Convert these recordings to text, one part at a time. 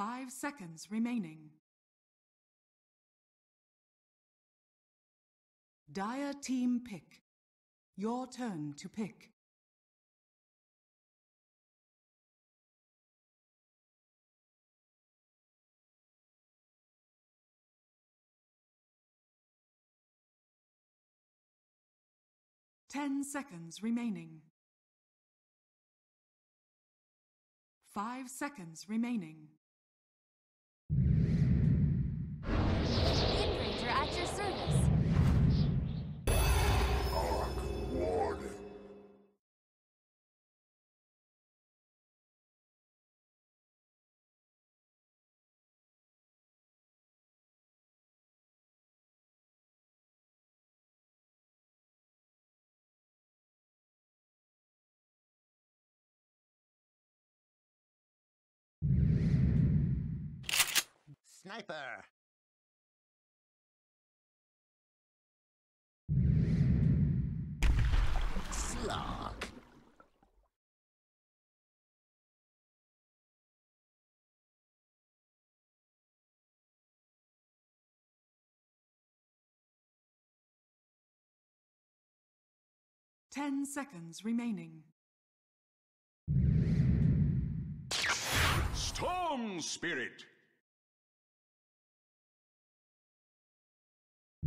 Five seconds remaining. Dire team pick. Your turn to pick. Ten seconds remaining. Five seconds remaining. Sniper! Slog! Ten seconds remaining. Storm Spirit!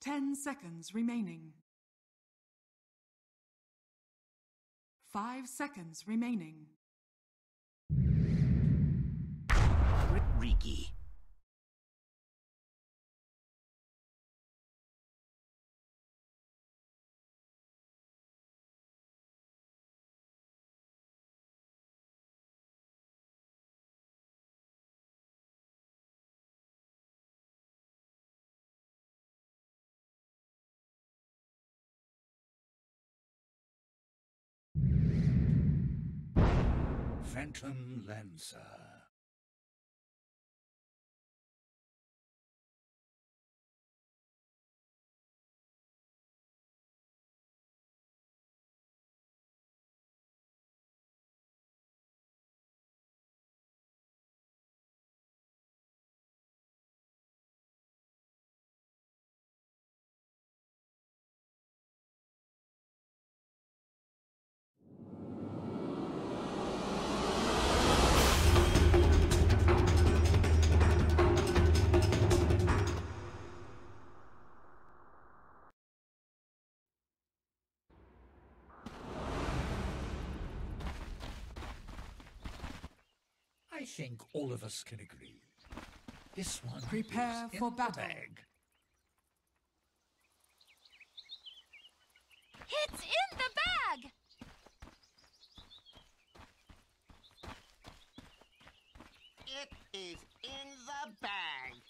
Ten seconds remaining. Five seconds remaining. Riki. Phantom Lancer. I think all of us can agree. This one Prepare is for in battle. Bag. It's in the bag! It is in the bag.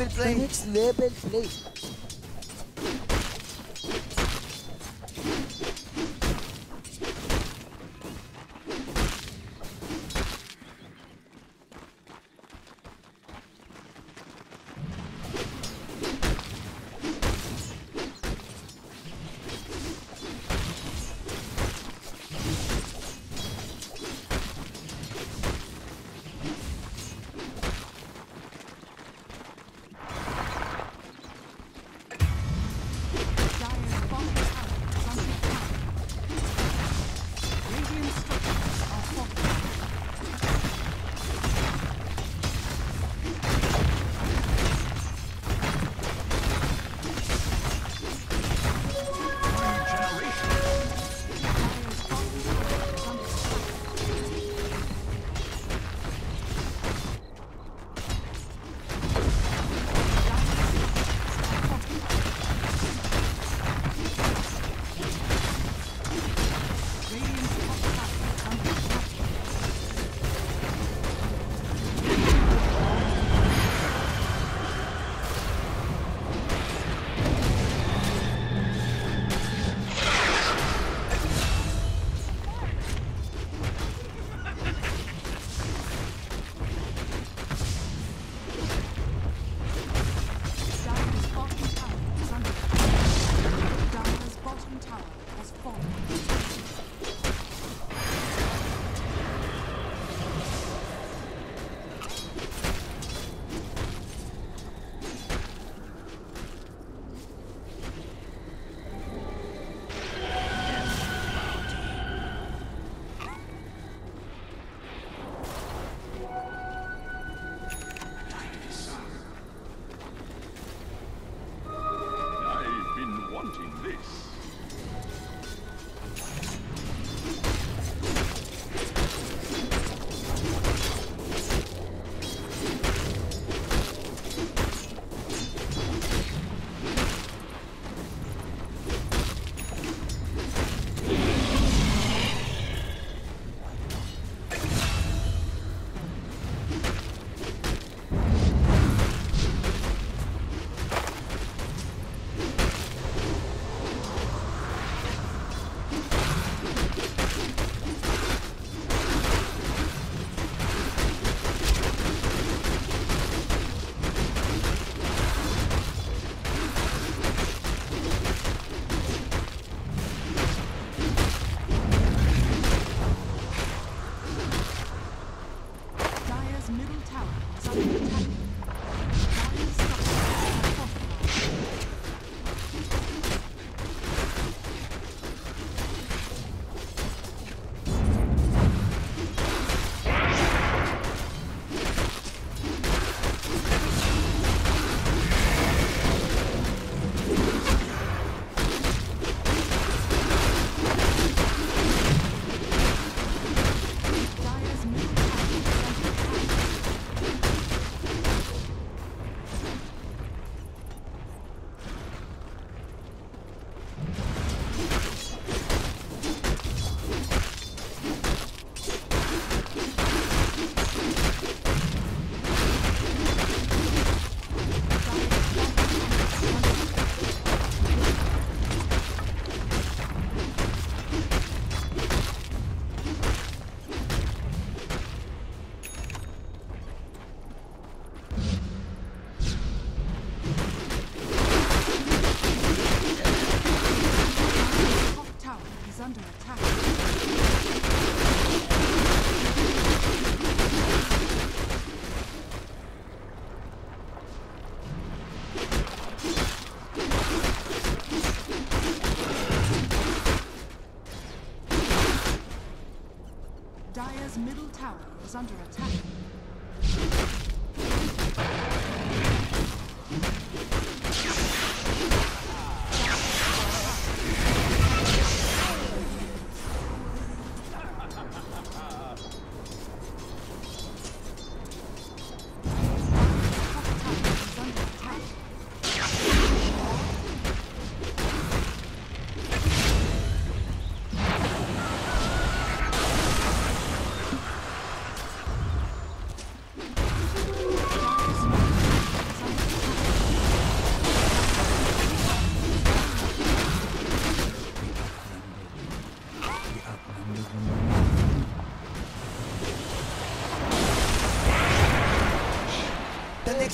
Label play. Label play.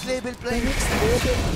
label play.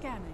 Scanning.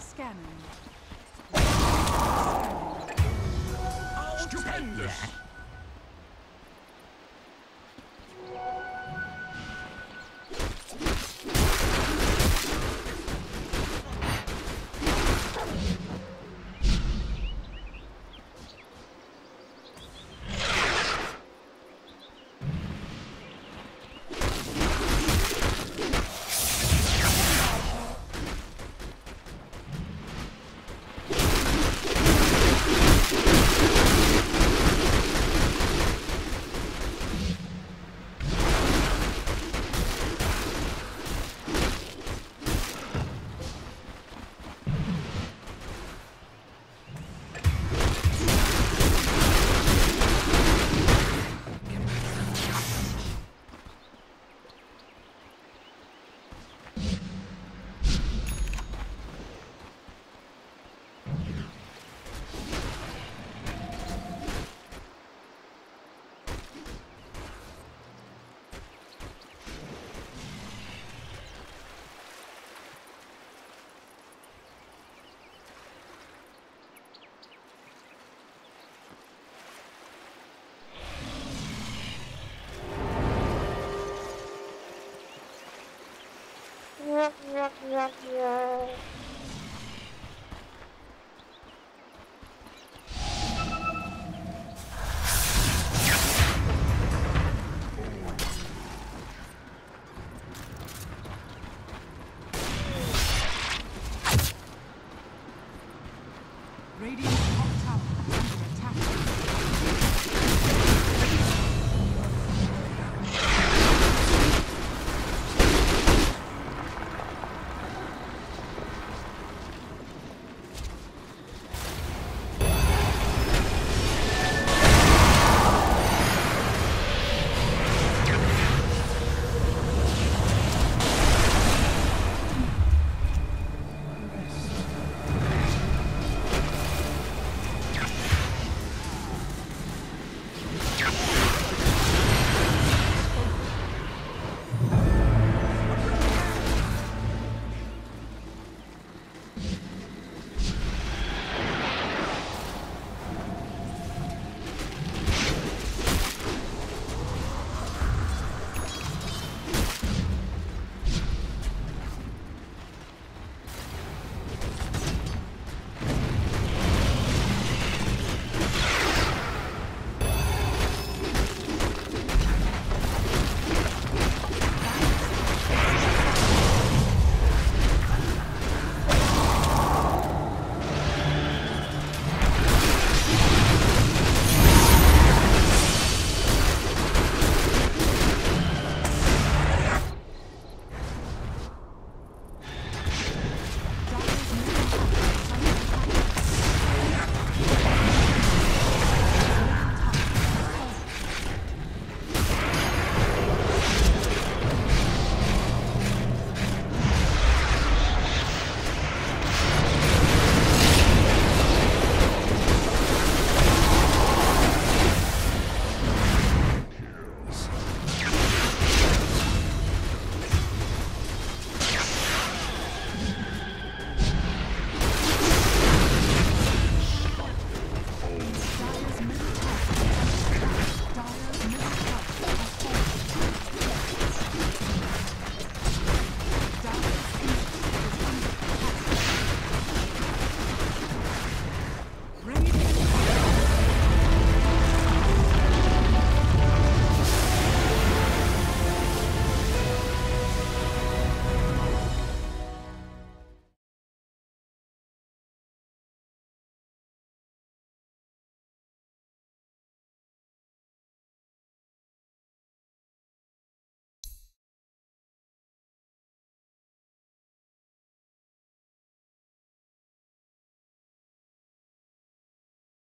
Are